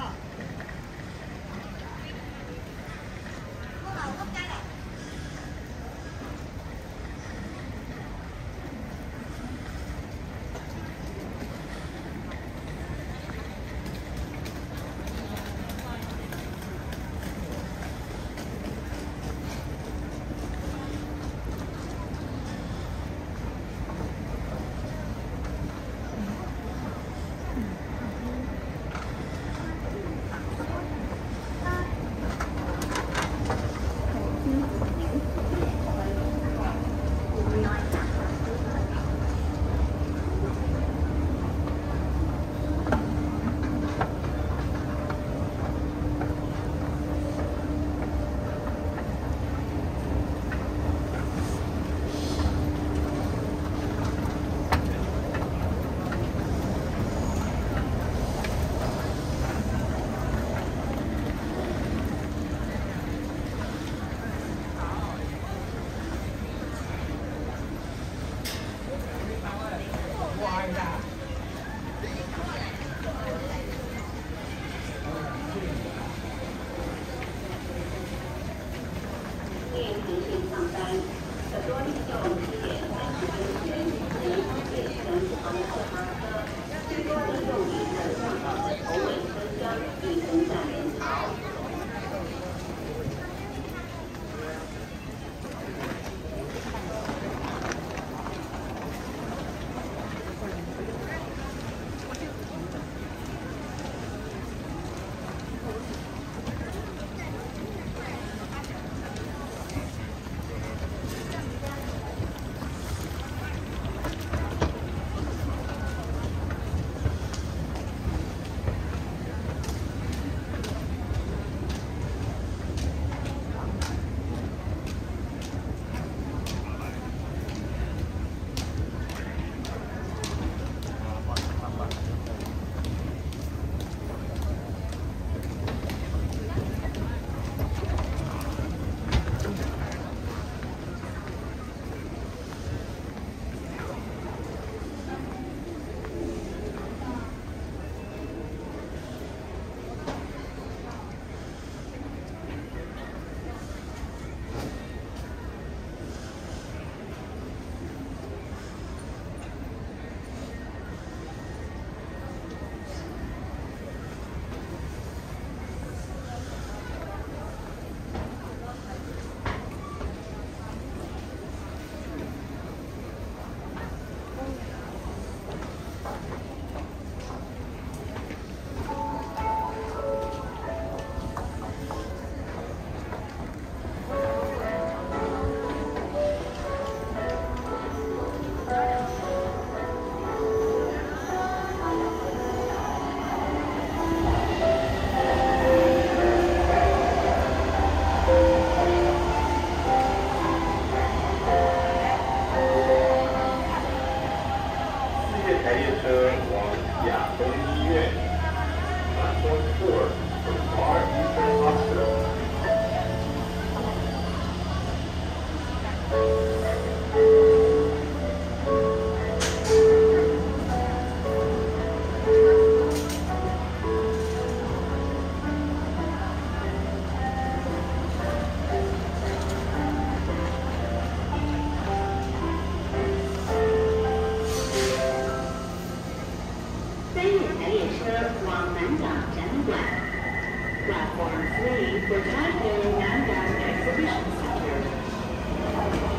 not. 上班很多运动十点三十分前进前方对乘务方面的班车最多运动一百二十分 Platform three for Taipei to Exhibition Center.